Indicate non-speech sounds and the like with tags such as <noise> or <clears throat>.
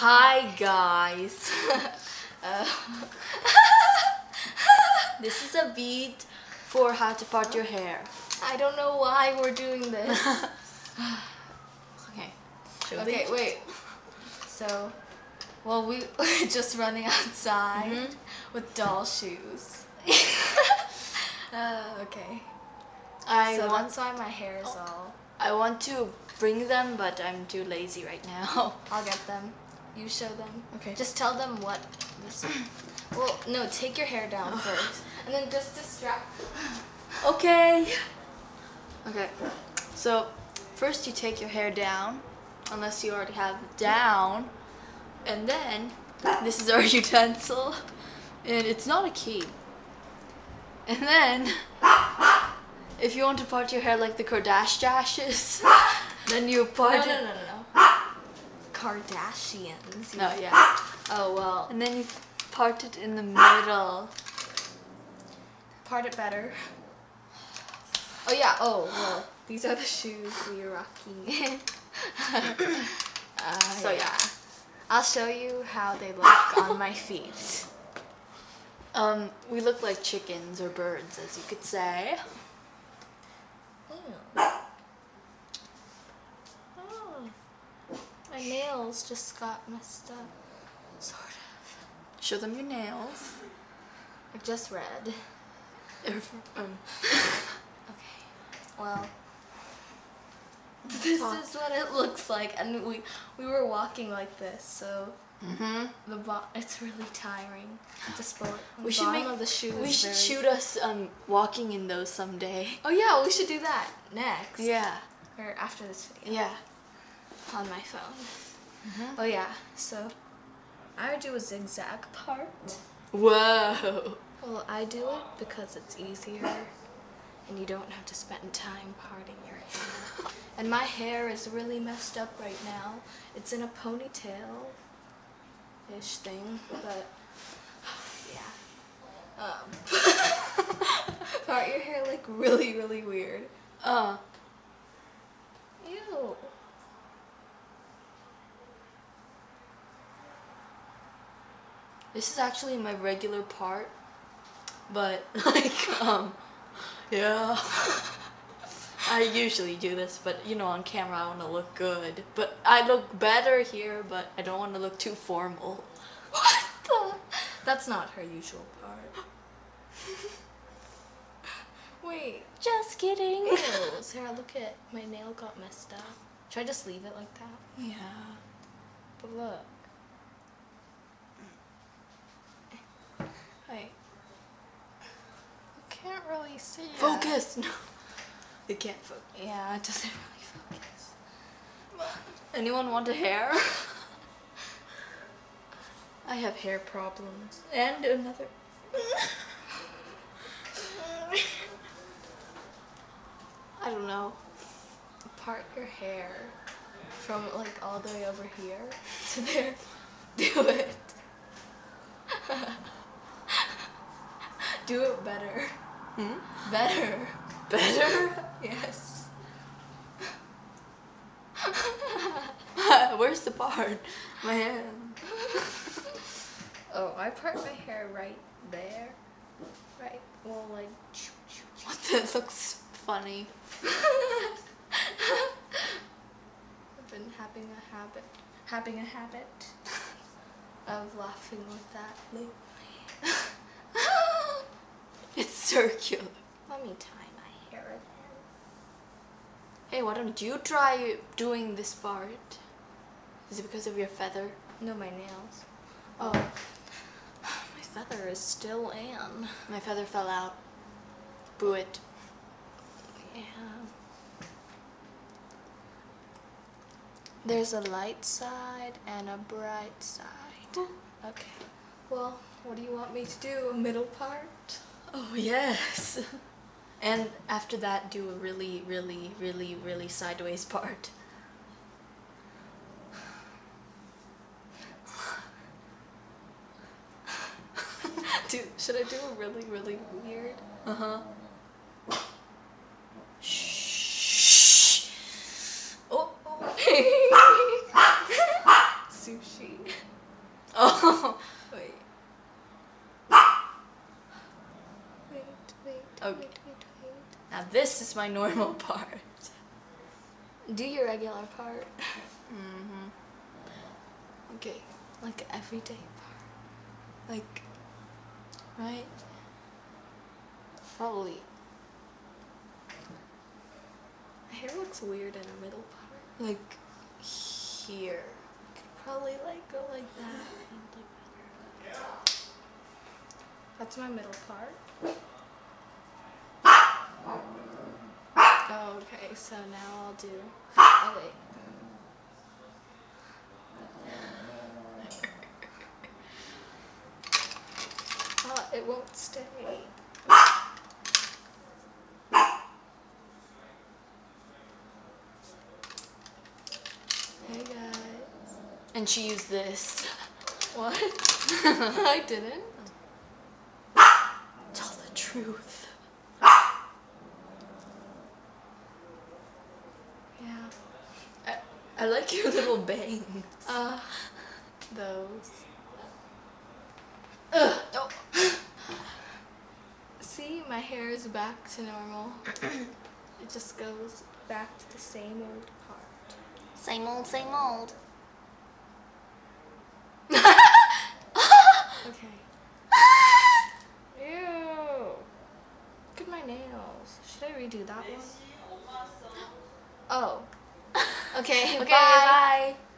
Hi guys. <laughs> Uh, <laughs> This is a bead for how to part your hair. I don't know why we're doing this. <laughs> <sighs> Okay. Show okay, the- wait. So, well, we we're just running outside Mhm. with doll shoes. uh, okay. I so want that's why my hair is all. I want to bring them, but I'm too lazy right now. I'll get them. You show them. Okay. Just tell them what. This, <clears throat> well, no, take your hair down oh. first, and then just distract. Okay. Okay. So, first you take your hair down, unless you already have it down, and then this is our <laughs> utensil, and it's not a key. And then, if you want to part your hair like the Kardashians, <laughs> then you part no, it. no, no, no. Kardashians. No, yeah. <gasps> Oh well. And then you part it in the middle. Part it better. Oh yeah. Oh well. These are the shoes we are rocking. uh, <laughs> So, yeah. I'll show you how they look on my feet. <laughs> Um, we look like chickens or birds, as you could say. Oh. My nails just got messed up. Sort of. Show them your nails. I just read. Um, Okay. Well. This Talk. is what it looks like, and we we were walking like this, so mhm. the bo- it's really tiring. The sport. We should make. of the shoe. we should very- shoot us um walking in those someday. Oh yeah, we should do that next. Yeah. Or after this video. Yeah. On my phone. Oh yeah. So I do a zigzag part. Whoa. Well, I do it because it's easier, and you don't have to spend time parting your hair. and my hair is really messed up right now. It's in a ponytail ish thing, but yeah. Um, <laughs> part your hair like really, really weird. Uh. Ew. This is actually my regular part, but <laughs> like um, yeah. <laughs> I usually do this, but you know, on camera I want to look good. But I look better here, but I don't want to look too formal. <laughs> What the? That's not her usual part. Wait. Just kidding. Ew. Sarah, look at my nail got messed up. Should I just leave it like that? Yeah. But look. Wait. I can't really see it. Focus. <laughs> No. It can't focus. Yeah, it doesn't really focus. Anyone want a hair? <laughs> I have hair problems. And another. <laughs> I don't know. Part your hair from like all the way over here to there. Do it. Do it better. Hmm? Better. Better? <laughs> Yes. <laughs> Where's the part? My hand. <laughs> Oh, I part my hair right there. Right. Well, like. What? That looks funny. I've been having a habit, having a habit of laughing with that lately. <laughs> It's circular. Let me tie my hair again. Hey, why don't you try doing this part? Is it because of your feather? No, my nails. Oh, <sighs> My feather is still in. my feather fell out. Boo it. Yeah. There's a light side and a bright side. Okay. Well, what do you want me to do? A middle part? Oh, yes. <laughs> and after that, do a really, really, really, really sideways part. <laughs> Do, should I do a really, really weird? Uh huh. Oh. Sushi. Oh. Wait. Wait, wait, Okay. Now this is my normal <laughs> part. Do your regular part. Mm-hmm. Okay, like everyday part. Like, right? Probably. My hair looks weird in the middle part. Like here. Probably like go like that and like that. That's my middle part. Oh, okay, so now I'll do. Oh, wait. Oh, it won't stay. Hey guys. And she used this. What? <laughs> I didn't. Tell the truth. Yeah. I, I like your little bangs. Uh, those. Ugh. Oh. See, my hair is back to normal. it just goes back to the same old part. Same old, same old. <laughs> Okay. <laughs> Ew. Look at my nails. Should I redo that one? Oh. Okay, <laughs> Okay, bye. bye.